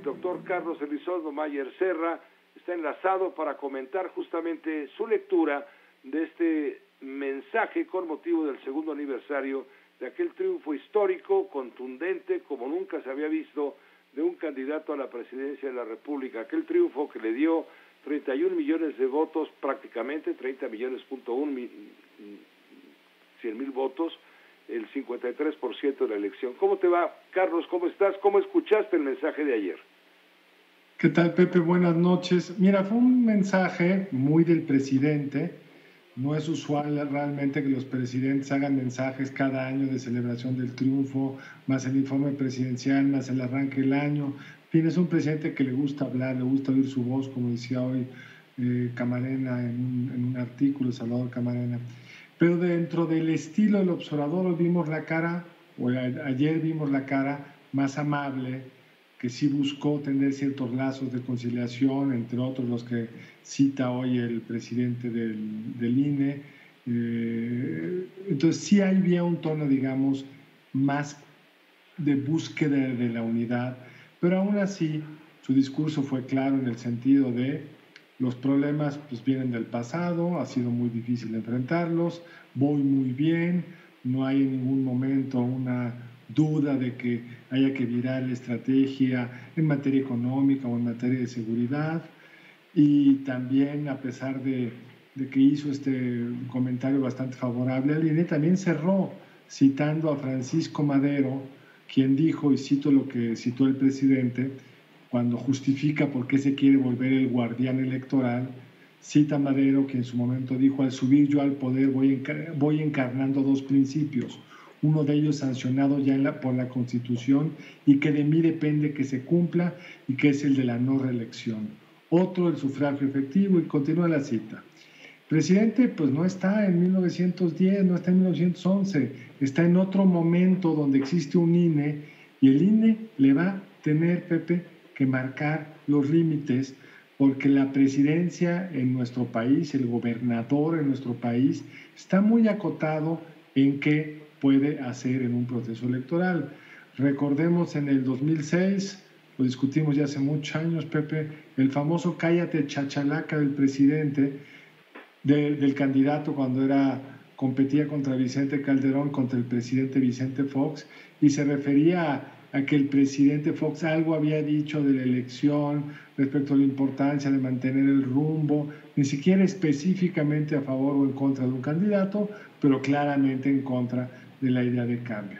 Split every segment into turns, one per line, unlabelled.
el doctor Carlos Elizondo Mayer Serra está enlazado para comentar justamente su lectura de este mensaje con motivo del segundo aniversario de aquel triunfo histórico, contundente, como nunca se había visto, de un candidato a la presidencia de la República. Aquel triunfo que le dio 31 millones de votos, prácticamente 30 millones punto un, 100 mil votos, el 53% de la elección. ¿Cómo te va, Carlos? ¿Cómo estás? ¿Cómo escuchaste el mensaje de ayer?
¿Qué tal, Pepe? Buenas noches. Mira, fue un mensaje muy del presidente. No es usual realmente que los presidentes hagan mensajes cada año de celebración del triunfo, más el informe presidencial, más el arranque del año. En fin, es un presidente que le gusta hablar, le gusta oír su voz, como decía hoy eh, Camarena en un, en un artículo, Salvador Camarena. Pero dentro del estilo del observador vimos la cara, o ayer vimos la cara más amable, que sí buscó tener ciertos lazos de conciliación, entre otros los que cita hoy el presidente del, del INE. Eh, entonces sí había un tono, digamos, más de búsqueda de la unidad, pero aún así su discurso fue claro en el sentido de los problemas pues vienen del pasado, ha sido muy difícil enfrentarlos, voy muy bien, no hay en ningún momento una duda de que haya que virar la estrategia en materia económica o en materia de seguridad. Y también, a pesar de, que hizo este comentario bastante favorable al INE, también cerró citando a Francisco Madero, quien dijo, y cito lo que citó el presidente, cuando justifica por qué se quiere volver el guardián electoral, cita Madero que en su momento dijo, al subir yo al poder voy, voy encarnando dos principios, uno de ellos sancionado ya por la Constitución y que de mí depende que se cumpla y que es el de la no reelección. Otro, el sufragio efectivo y continúa la cita. presidente pues no está en 1910, no está en 1911, está en otro momento donde existe un INE y el INE le va a tener, Pepe, que marcar los límites porque la presidencia en nuestro país, el gobernador en nuestro país, está muy acotado en qué puede hacer en un proceso electoral. Recordemos en el 2006, lo discutimos ya hace muchos años, Pepe, el famoso cállate chachalaca del presidente, del candidato cuando era competía contra Vicente Calderón, contra el presidente Vicente Fox, y se refería a a que el presidente Fox algo había dicho de la elección respecto a la importancia de mantener el rumbo, ni siquiera específicamente a favor o en contra de un candidato, pero claramente en contra de la idea de cambio.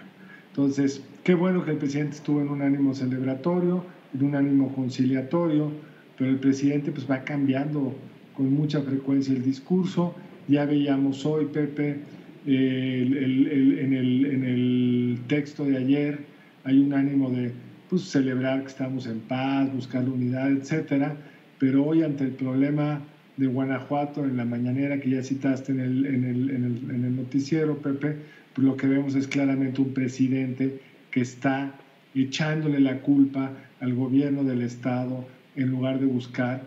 Entonces, qué bueno que el presidente estuvo en un ánimo celebratorio, en un ánimo conciliatorio, pero el presidente pues va cambiando con mucha frecuencia el discurso. Ya veíamos hoy, Pepe, en, el, en el texto de ayer, hay un ánimo de pues, celebrar que estamos en paz, buscar la unidad, etcétera, pero hoy ante el problema de Guanajuato en la mañanera que ya citaste en el noticiero, Pepe, lo que vemos es claramente un presidente que está echándole la culpa al gobierno del Estado en lugar de buscar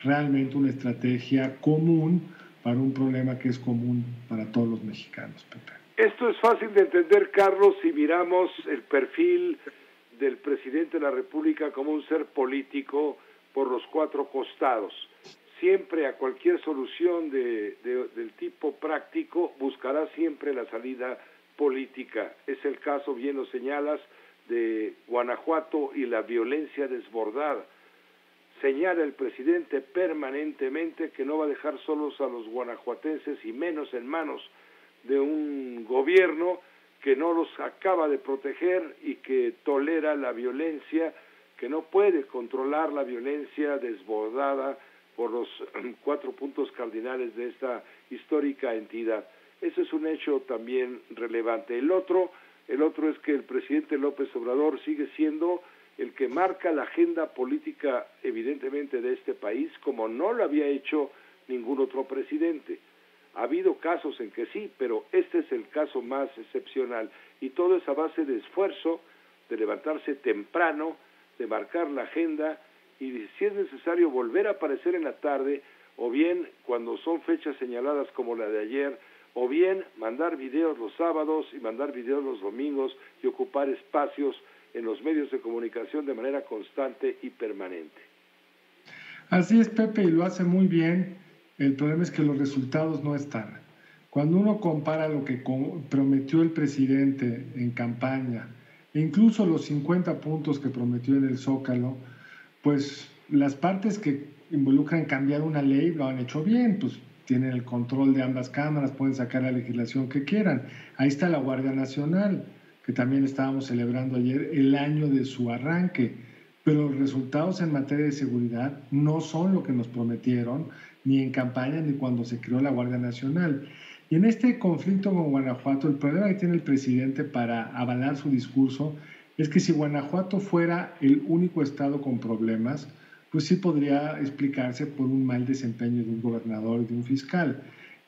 realmente una estrategia común para un problema que es común para todos los mexicanos, Pepe.
Esto es fácil de entender, Carlos, si miramos el perfil del presidente de la República como un ser político por los cuatro costados. Siempre a cualquier solución de, del tipo práctico buscará siempre la salida política. Es el caso, bien lo señalas, de Guanajuato y la violencia desbordada. Señala el presidente permanentemente que no va a dejar solos a los guanajuatenses y menos en manos de un gobierno que no los acaba de proteger y que tolera la violencia, que no puede controlar la violencia desbordada por los cuatro puntos cardinales de esta histórica entidad. Eso es un hecho también relevante. El otro, el otro es que el presidente López Obrador sigue siendo el que marca la agenda política evidentemente de este país como no lo había hecho ningún otro presidente. Ha habido casos en que sí, pero este es el caso más excepcional y todo es a base de esfuerzo, de levantarse temprano, de marcar la agenda y si es necesario volver a aparecer en la tarde o bien cuando son fechas señaladas como la de ayer o bien mandar videos los sábados y mandar videos los domingos y ocupar espacios en los medios de comunicación de manera constante y permanente.
Así es, Pepe, y lo hace muy bien. El problema es que los resultados no están. Cuando uno compara lo que prometió el presidente en campaña, e incluso los 50 puntos que prometió en el Zócalo, pues las partes que involucran cambiar una ley lo han hecho bien, pues tienen el control de ambas cámaras, pueden sacar la legislación que quieran. Ahí está la Guardia Nacional, que también estábamos celebrando ayer el año de su arranque, pero los resultados en materia de seguridad no son lo que nos prometieron, ni en campaña ni cuando se creó la Guardia Nacional. Y en este conflicto con Guanajuato, el problema que tiene el presidente para avalar su discurso es que si Guanajuato fuera el único estado con problemas, pues sí podría explicarse por un mal desempeño de un gobernador y de un fiscal.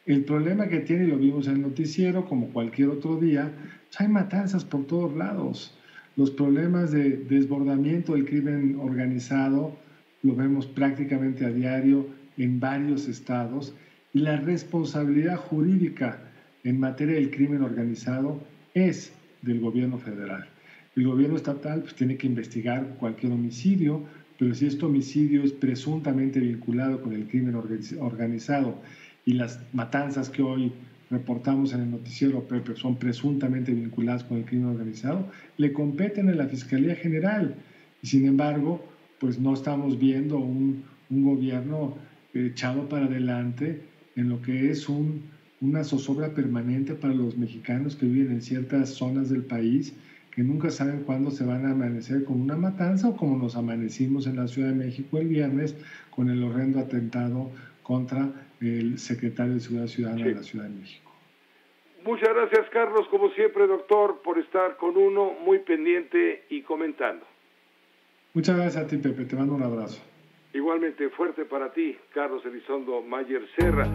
El problema que tiene, lo vimos en el noticiero, como cualquier otro día, pues hay matanzas por todos lados. Los problemas de desbordamiento del crimen organizado lo vemos prácticamente a diario en varios estados y la responsabilidad jurídica en materia del crimen organizado es del gobierno federal. El gobierno estatal pues, tiene que investigar cualquier homicidio, pero si este homicidio es presuntamente vinculado con el crimen organizado y las matanzas que hoy reportamos en el noticiero Pepe son presuntamente vinculadas con el crimen organizado, le competen a la Fiscalía General. Y sin embargo, pues no estamos viendo un, gobierno echado para adelante en lo que es un, una zozobra permanente para los mexicanos que viven en ciertas zonas del país que nunca saben cuándo se van a amanecer con una matanza o como nos amanecimos en la Ciudad de México el viernes con el horrendo atentado contra el secretario de Seguridad Ciudadana de la Ciudad de México.
Muchas gracias, Carlos, como siempre, doctor, por estar con uno muy pendiente y comentando.
Muchas gracias a ti, Pepe. Te mando un abrazo.
Igualmente fuerte para ti, Carlos Elizondo Mayer Serra.